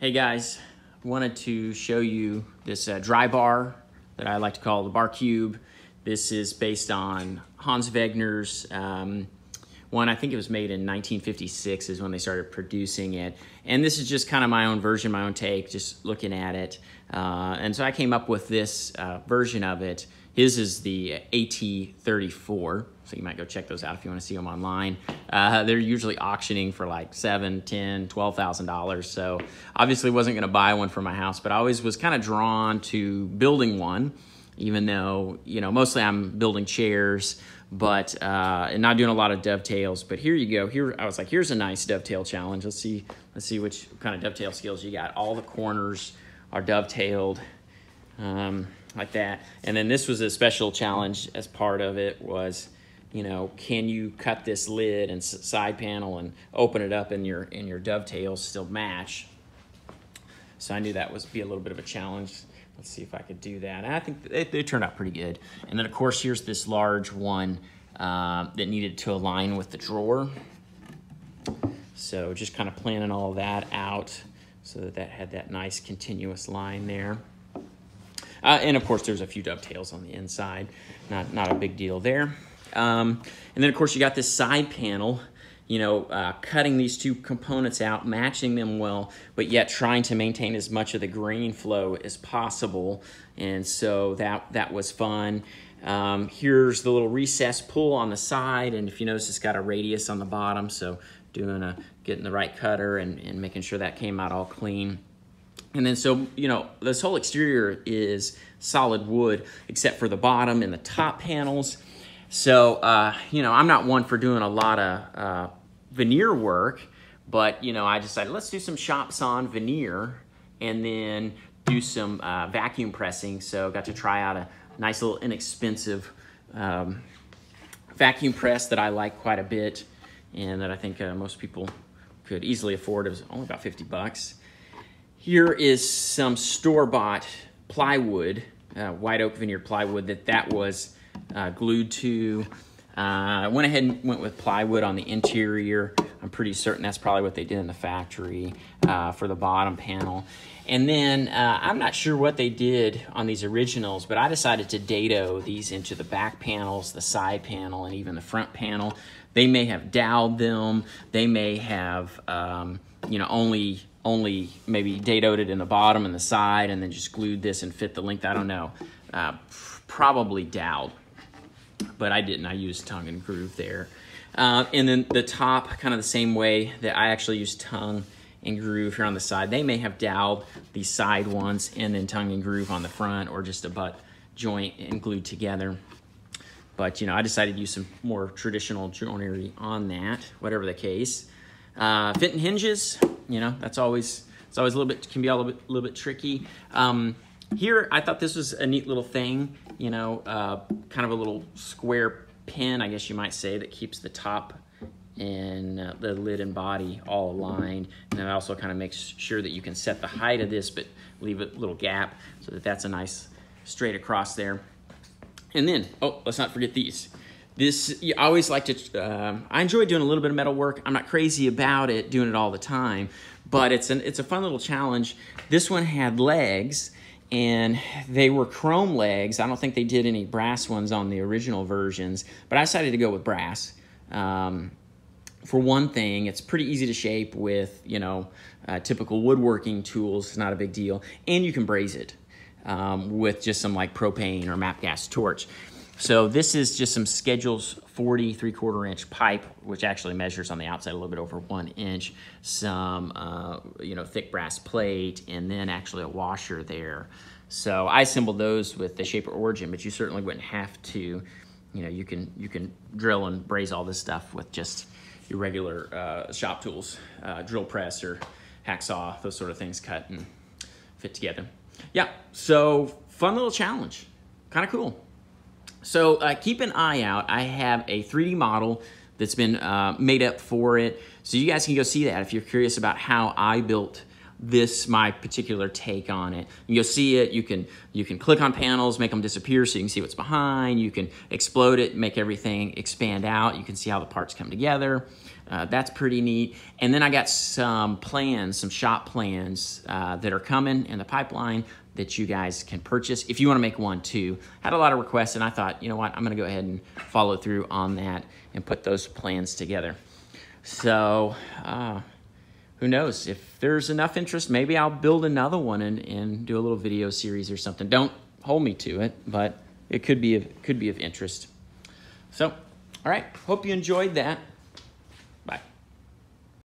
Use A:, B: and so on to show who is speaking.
A: Hey guys, wanted to show you this uh, dry bar that I like to call the Bar Cube. This is based on Hans Wegner's um, one, I think it was made in 1956 is when they started producing it. And this is just kind of my own version, my own take, just looking at it. Uh, and so I came up with this uh, version of it. His is the AT34, so you might go check those out if you want to see them online. Uh, they're usually auctioning for like seven, ten, twelve thousand dollars. So obviously wasn't going to buy one for my house, but I always was kind of drawn to building one, even though you know mostly I'm building chairs but uh, and not doing a lot of dovetails. But here you go. Here I was like, here's a nice dovetail challenge. Let's see, let's see which kind of dovetail skills you got. All the corners are dovetailed um, like that. And then this was a special challenge as part of it was, you know, can you cut this lid and side panel and open it up and your and your dovetails still match? So I knew that was be a little bit of a challenge. Let's see if I could do that. And I think they, they, turned out pretty good. And then of course, here's this large one uh, that needed to align with the drawer. So just kind of planning all that out so that that had that nice continuous line there. Uh, and of course, there's a few dovetails on the inside. Not, not a big deal there. Um, and then of course, you got this side panel you know, uh, cutting these two components out, matching them well, but yet trying to maintain as much of the grain flow as possible. And so that, that was fun. Um, here's the little recess pull on the side, and if you notice, it's got a radius on the bottom, so doing a, getting the right cutter and, and making sure that came out all clean. And then so, you know, this whole exterior is solid wood, except for the bottom and the top panels. So, uh, you know, I'm not one for doing a lot of uh, veneer work, but you know, I decided let's do some shop-sawn veneer and then do some uh, vacuum pressing. So got to try out a nice little inexpensive um, vacuum press that I like quite a bit and that I think uh, most people could easily afford. It was only about 50 bucks. Here is some store-bought plywood, uh, white oak veneer plywood that that was uh, glued to I went ahead and went with plywood on the interior. I'm pretty certain that's probably what they did in the factory uh, for the bottom panel. And then uh, I'm not sure what they did on these originals, but I decided to dado these into the back panels, the side panel, and even the front panel. They may have doweled them. They may have, um, you know, only only maybe dadoed it in the bottom and the side, and then just glued this and fit the length. I don't know. Uh, probably doweled but I didn't. I used tongue and groove there. Uh, and then the top, kind of the same way that I actually use tongue and groove here on the side. They may have doweled the side ones and then tongue and groove on the front or just a butt joint and glued together. But, you know, I decided to use some more traditional joinery on that, whatever the case. Uh, fitting hinges, you know, that's always, it's always a little bit, can be a little bit, little bit tricky. Um, here, I thought this was a neat little thing, you know, uh, kind of a little square pin, I guess you might say, that keeps the top and uh, the lid and body all aligned. And it also kind of makes sure that you can set the height of this, but leave a little gap so that that's a nice straight across there. And then, oh, let's not forget these. This, I always like to, uh, I enjoy doing a little bit of metal work. I'm not crazy about it, doing it all the time, but it's, an, it's a fun little challenge. This one had legs, and they were chrome legs. I don't think they did any brass ones on the original versions, but I decided to go with brass. Um, for one thing, it's pretty easy to shape with, you know, uh, typical woodworking tools. It's not a big deal. And you can braze it um, with just some like propane or MAPP gas torch. So this is just some Schedules 40 three quarter inch pipe, which actually measures on the outside a little bit over one inch, some, uh, you know, thick brass plate, and then actually a washer there. So I assembled those with the Shaper Origin, but you certainly wouldn't have to, you know, you can, you can drill and braze all this stuff with just your regular uh, shop tools, uh, drill press or hacksaw, those sort of things cut and fit together. Yeah, so fun little challenge, kind of cool. So uh, keep an eye out. I have a 3D model that's been uh, made up for it. So you guys can go see that if you're curious about how I built this my particular take on it. You'll see it. You can you can click on panels, make them disappear so you can see what's behind. You can explode it, make everything expand out. You can see how the parts come together. Uh, that's pretty neat. And then I got some plans, some shop plans uh, that are coming in the pipeline that you guys can purchase if you want to make one too. Had a lot of requests, and I thought, you know what, I'm going to go ahead and follow through on that and put those plans together. So, uh, who knows? If there's enough interest, maybe I'll build another one and, and do a little video series or something. Don't hold me to it, but it could be of, could be of interest. So, all right, hope you enjoyed that.